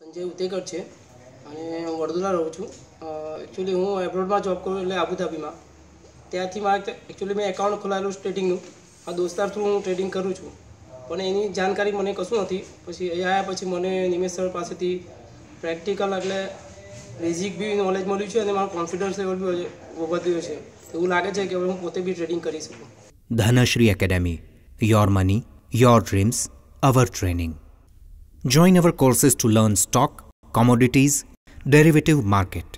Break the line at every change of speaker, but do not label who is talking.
સંજય ઉતેકર છે અને હું વડોદરા રહું છું. એકચ્યુઅલી હું એબ્રોડમાં જોબ કરું એટલે આબુધાબીમાં ત્યાંથી મારે એકચ્યુઅલી મેં એકાઉન્ટ ખોલાવેલું છે ટ્રેડિંગનું આ દોસ્તાર થ્રુ હું ટ્રેડિંગ કરું છું. પણ એની જાણકારી મને કશું નથી. પછી અહીંયા આવ્યા પછી મને નિમેશ સર પાસેથી પ્રેક્ટિકલ એટલે બેઝિક બી નોલેજ મળ્યું છે અને મારો કોન્ફિડન્સ લેવલ બી વધ્યો છે. એવું લાગે છે કે હવે હું પોતે બી ટ્રેડિંગ કરી શકું.
Dhanshree academy your money your dreams our training. Join our courses to learn stock, commodities, derivative market,